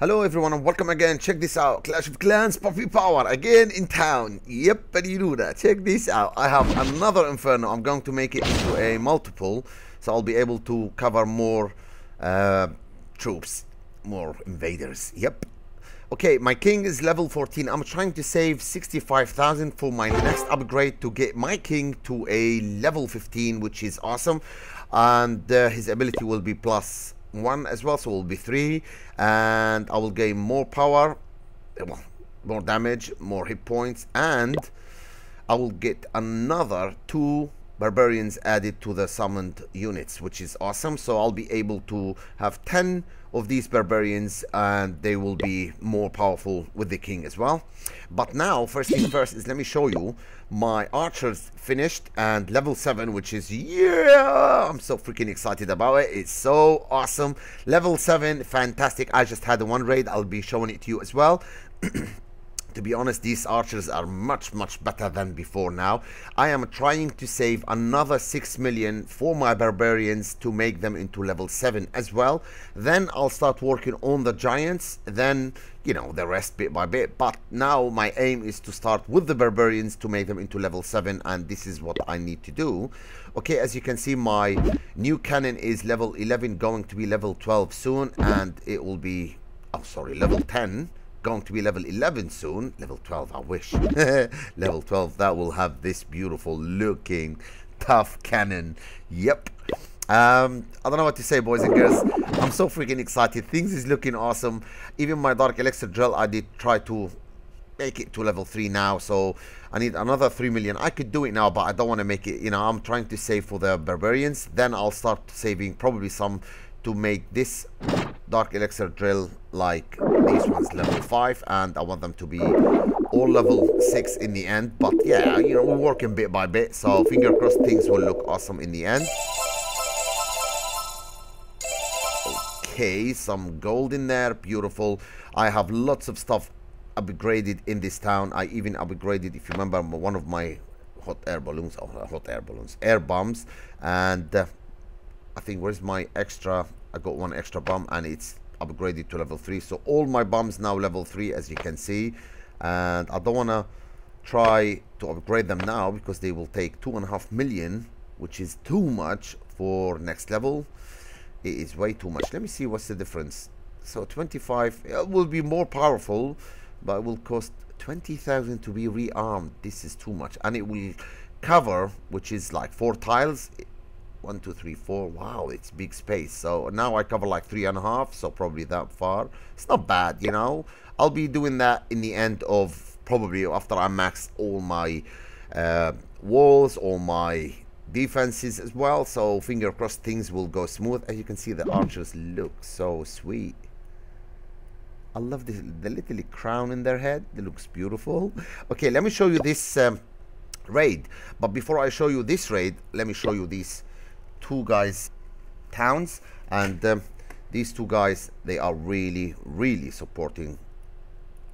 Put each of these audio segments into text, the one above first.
Hello everyone and welcome again. Check this out. Clash of Clans Puppy Power again in town. Yep, and you do that. Check this out. I have another Inferno. I'm going to make it into a multiple. So I'll be able to cover more uh, troops. More invaders. Yep. Okay, my king is level 14. I'm trying to save 65,000 for my next upgrade to get my king to a level 15, which is awesome. And uh, his ability will be plus one as well so will be three and I will gain more power well, more damage more hit points and I will get another two barbarians added to the summoned units which is awesome. So I'll be able to have 10 of these barbarians and they will be more powerful with the king as well. But now first thing first is let me show you my archers finished and level 7 which is yeah I'm so freaking excited about it. It's so awesome. Level 7 fantastic. I just had one raid. I'll be showing it to you as well to be honest these archers are much much better than before now. I am trying to save another 6 million for my barbarians to make them into level 7 as well. Then I'll start working on the giants. Then you know the rest bit by bit. But now my aim is to start with the barbarians to make them into level 7 and this is what I need to do. Okay as you can see my new cannon is level 11 going to be level 12 soon and it will be oh sorry level 10 going to be level 11 soon. Level 12, I wish. level 12, that will have this beautiful looking tough cannon. Yep. Um, I don't know what to say, boys and girls. I'm so freaking excited. Things is looking awesome. Even my Dark Elixir Drill, I did try to make it to level 3 now. So I need another 3 million. I could do it now, but I don't want to make it. You know, I'm trying to save for the Barbarians. Then I'll start saving probably some to make this Dark Elixir Drill like these ones level 5 and I want them to be all level 6 in the end but yeah you know we're working bit by bit so finger crossed things will look awesome in the end. Okay some gold in there beautiful. I have lots of stuff upgraded in this town. I even upgraded if you remember one of my hot air balloons oh hot air balloons air bombs and uh, I think where's my extra I got one extra bomb and it's upgraded to level 3 so all my bombs now level 3 as you can see. And I don't want to try to upgrade them now because they will take two and a half million which is too much for next level. It is way too much. Let me see what's the difference. So 25 it will be more powerful but it will cost 20,000 to be rearmed. This is too much. And it will cover which is like four tiles one two three four. Wow it's big space. So now I cover like three and a half so probably that far. It's not bad you know? I'll be doing that in the end of probably after I max all my uh, walls all my defenses as well. So finger crossed things will go smooth. As you can see the archers look so sweet. I love this the little crown in their head. It looks beautiful. Okay let me show you this um, raid. But before I show you this raid let me show you these two guys towns and um, these two guys they are really really supporting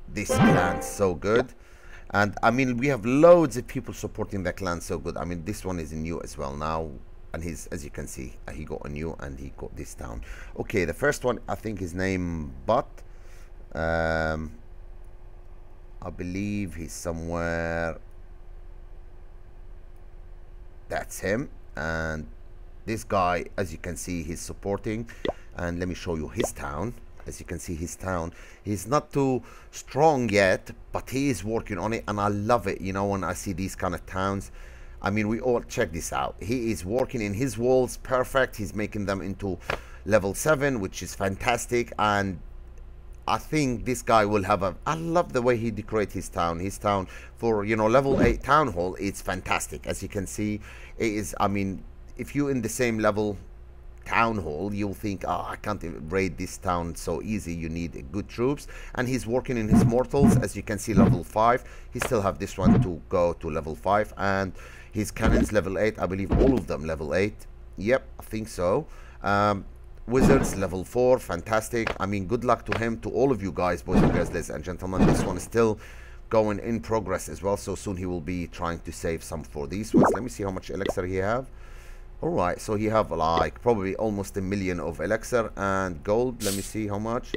this clan so good. And I mean we have loads of people supporting the clan so good. I mean this one is new as well now and he's as you can see he got a new and he got this town. Okay the first one I think his name but um, I believe he's somewhere that's him and this guy as you can see he's supporting and let me show you his town. As you can see his town. He's not too strong yet but he is working on it and I love it you know when I see these kind of towns. I mean we all check this out. He is working in his walls perfect. He's making them into level 7 which is fantastic and I think this guy will have a I love the way he decorate his town. His town for you know level 8 town hall it's fantastic. As you can see it is I mean if you're in the same level town hall you'll think oh i can't raid this town so easy. You need good troops. And he's working in his mortars as you can see level 5 he still have this one to go to level 5 and his cannons level 8 i believe all of them level 8 yep i think so. Um, wizards level 4 fantastic. I mean good luck to him to all of you guys boys and girls ladies and gentlemen. This one is still going in progress as well so soon he will be trying to save some for these ones. Let me see how much elixir he have Alright, so he have like probably almost a million of elixir and gold. Let me see how much.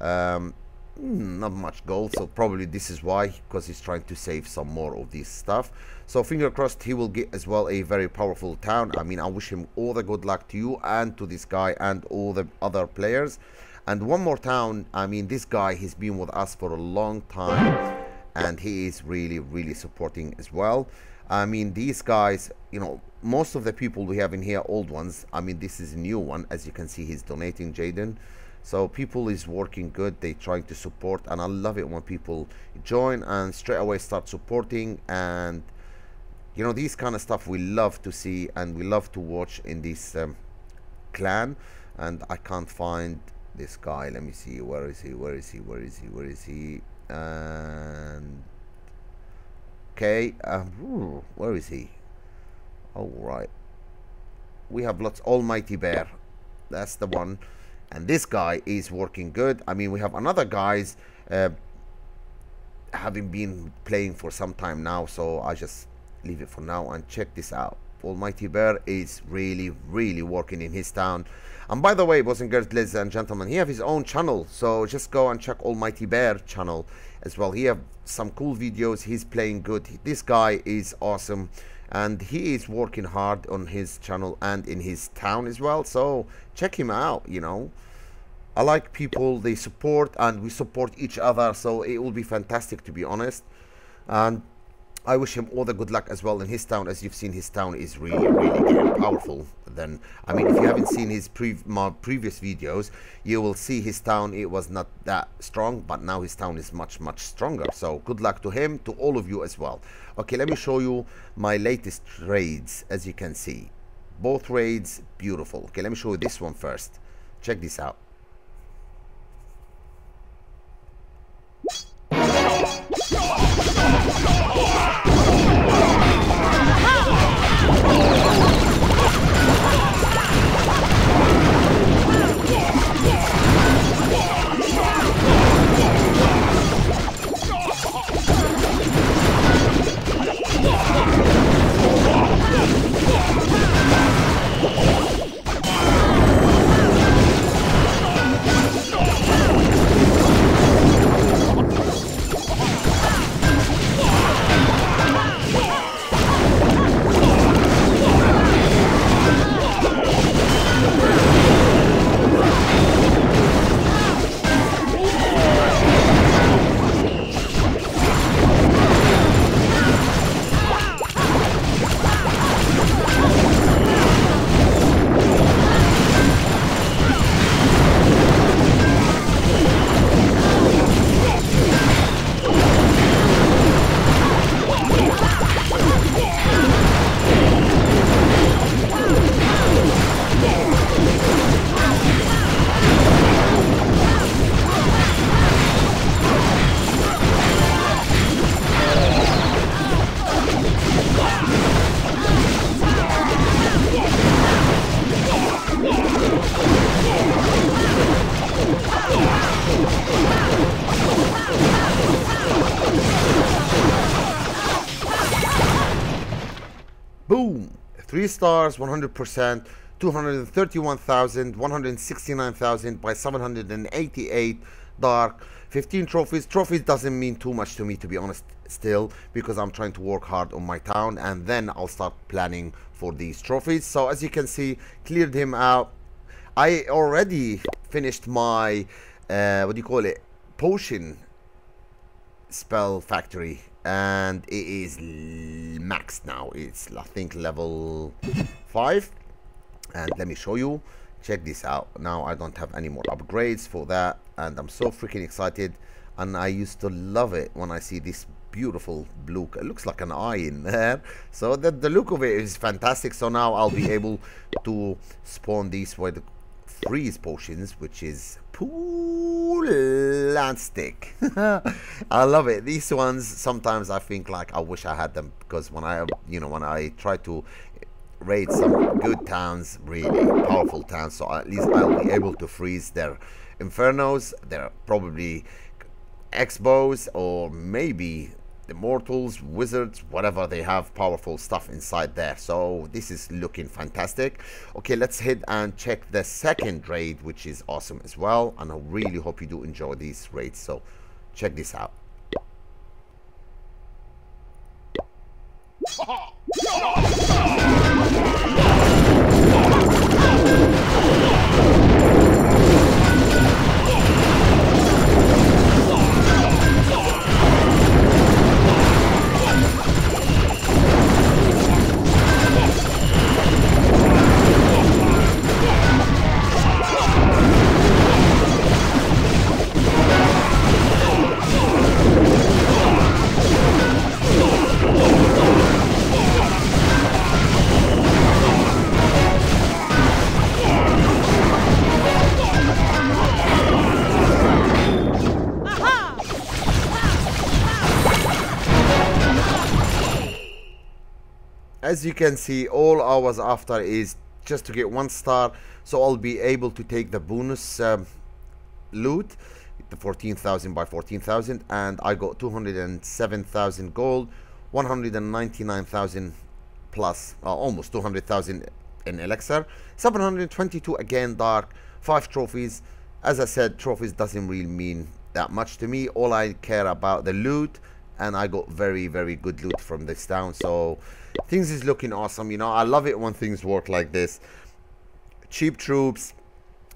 Um, hmm, not much gold, so probably this is why, because he's trying to save some more of this stuff. So finger crossed he will get as well a very powerful town. I mean, I wish him all the good luck to you and to this guy and all the other players. And one more town, I mean, this guy, he's been with us for a long time and he is really, really supporting as well. I mean, these guys, you know, most of the people we have in here, old ones. I mean, this is a new one. As you can see, he's donating Jaden. So people is working good. They trying to support, and I love it when people join and straight away start supporting. And you know, these kind of stuff we love to see and we love to watch in this um, clan. And I can't find this guy. Let me see. Where is he? Where is he? Where is he? Where is he? And okay, um, where is he? All right. We have lots. Almighty Bear. That's the one. And this guy is working good. I mean, we have another guys uh, having been playing for some time now. So I just leave it for now and check this out. Almighty Bear is really, really working in his town. And by the way, boys and girls, ladies and gentlemen, he have his own channel. So just go and check Almighty Bear channel as well. He have some cool videos. He's playing good. This guy is awesome and he is working hard on his channel and in his town as well. So check him out you know. I like people they support and we support each other. So it will be fantastic to be honest. And I wish him all the good luck as well in his town. As you've seen, his town is really, really powerful. Then, I mean, if you haven't seen his pre my previous videos, you will see his town. It was not that strong, but now his town is much, much stronger. So, good luck to him, to all of you as well. Okay, let me show you my latest raids. As you can see, both raids beautiful. Okay, let me show you this one first. Check this out. Stars, 100%, 231,000, 169,000 by 788 dark 15 trophies. Trophies doesn't mean too much to me to be honest still because i'm trying to work hard on my town and then i'll start planning for these trophies. So as you can see cleared him out. I already finished my uh, what do you call it potion spell factory and it is maxed now. It's i think level 5 and let me show you. Check this out. Now i don't have any more upgrades for that. And i'm so freaking excited. And i used to love it when i see this beautiful blue it looks like an eye in there. So the, the look of it is fantastic. So now i'll be able to spawn these with freeze potions which is plastic i love it. These ones sometimes i think like i wish i had them because when i you know when i try to raid some good towns really powerful towns so at least i'll be able to freeze their infernos They're probably X-bows or maybe immortals, wizards, whatever they have powerful stuff inside there. So this is looking fantastic. Okay, let's head and check the second raid, which is awesome as well. And I really hope you do enjoy these raids. So check this out. as you can see all was after is just to get one star so I'll be able to take the bonus um, loot the 14,000 by 14,000 and I got 207,000 gold 199,000 plus uh, almost 200,000 in elixir 722 again dark 5 trophies. As I said trophies doesn't really mean that much to me. All I care about the loot and I got very very good loot from this town. So things is looking awesome you know. I love it when things work like this. Cheap troops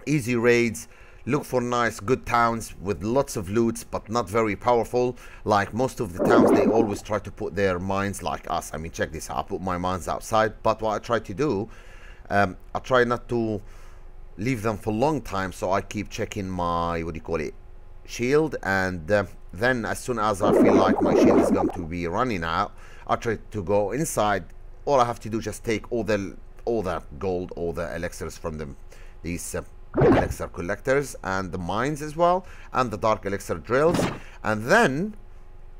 easy raids look for nice good towns with lots of loot but not very powerful. Like most of the towns they always try to put their mines like us. I mean check this out. I put my mines outside but what I try to do um, I try not to leave them for long time so I keep checking my what do you call it shield and uh, then as soon as I feel like my shield is going to be running out I try to go inside. All I have to do is just take all the all the gold all the elixirs from them these uh, elixir collectors and the mines as well and the dark elixir drills. And then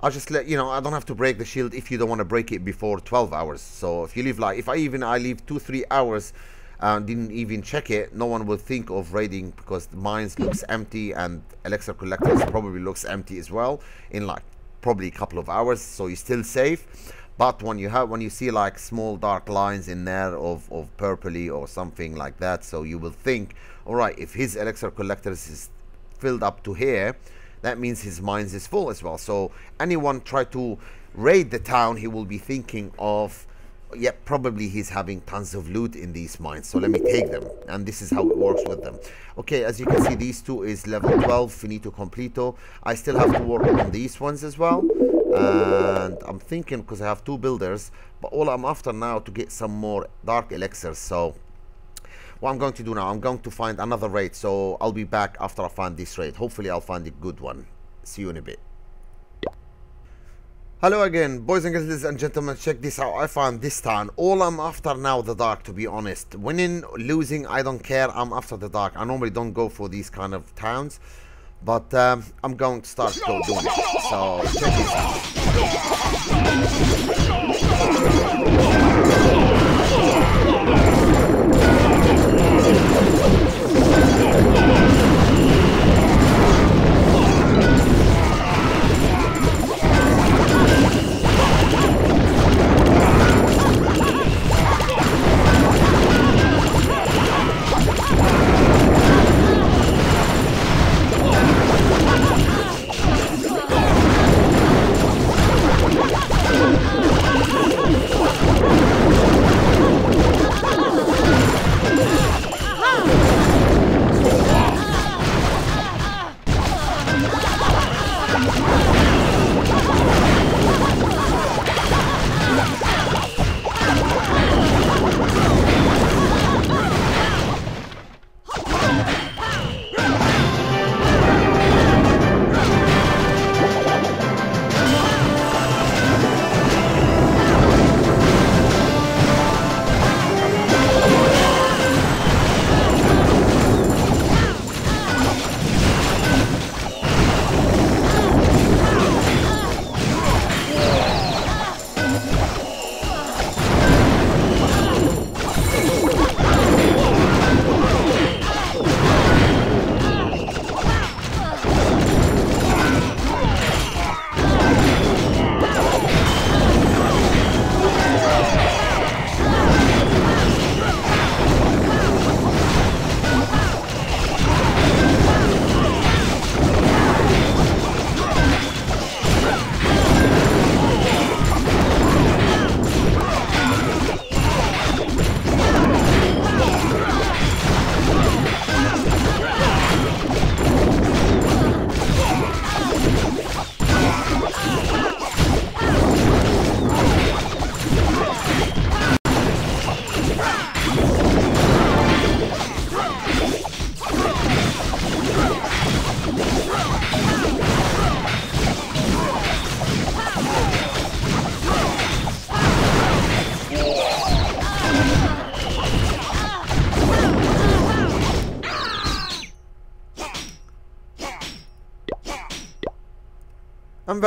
I'll just let you know I don't have to break the shield if you don't want to break it before 12 hours. So if you leave like if I even I leave two three hours and didn't even check it no one will think of raiding because the mines looks empty and elixir collectors probably looks empty as well in like probably a couple of hours so you're still safe. But when you have when you see like small dark lines in there of of purpley or something like that so you will think all right if his elixir collectors is filled up to here that means his mines is full as well. So anyone try to raid the town he will be thinking of yeah, probably he's having tons of loot in these mines. So let me take them. And this is how it works with them. Okay, as you can see, these two is level 12, finito completo. I still have to work on these ones as well. And I'm thinking, because I have two builders, but all I'm after now to get some more dark elixirs. So what I'm going to do now, I'm going to find another raid. So I'll be back after I find this raid. Hopefully I'll find a good one. See you in a bit. Hello again, boys and girls and gentlemen, check this out. I found this town. All I'm after now, the dark, to be honest. Winning, losing, I don't care. I'm after the dark. I normally don't go for these kind of towns. But um, I'm going to start go doing it. So, check this out.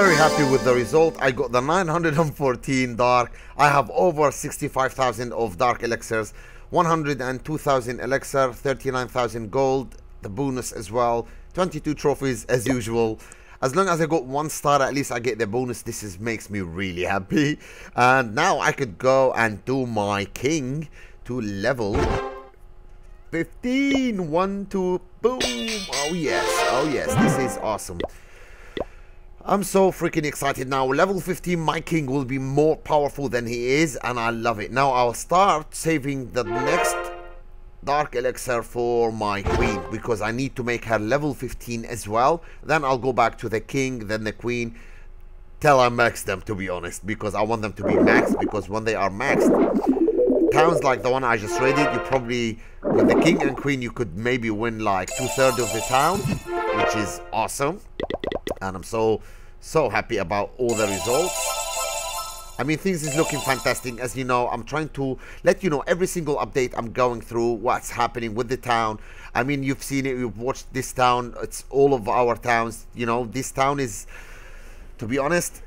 Very happy with the result. I got the 914 dark. I have over 65,000 of dark elixirs, 102,000 elixir, 39,000 gold, the bonus as well, 22 trophies as usual. As long as I got one star, at least I get the bonus. This is makes me really happy. And now I could go and do my king to level 15. One, two, boom. Oh yes, oh yes, this is awesome. I'm so freaking excited now. Level 15, my king will be more powerful than he is, and I love it. Now I'll start saving the next dark elixir for my queen because I need to make her level 15 as well. Then I'll go back to the king, then the queen, till I max them to be honest because I want them to be maxed because when they are maxed, towns like the one I just raided, you probably, with the king and queen, you could maybe win like two-thirds of the town, which is awesome. And I'm so so happy about all the results. I mean, things is looking fantastic. As you know, I'm trying to let you know every single update I'm going through, what's happening with the town. I mean, you've seen it, you've watched this town. It's all of our towns. You know, this town is, to be honest,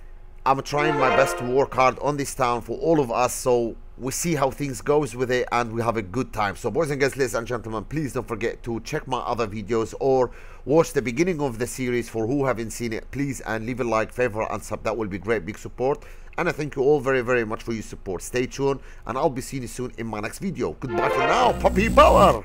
I'm trying my best to work hard on this town for all of us. So we see how things goes with it and we have a good time so boys and girls ladies and gentlemen please don't forget to check my other videos or watch the beginning of the series for who haven't seen it. Please and leave a like favor and sub. That will be great. Big support. And i thank you all very very much for your support. Stay tuned and i'll be seeing you soon in my next video. Goodbye for now. Puppy power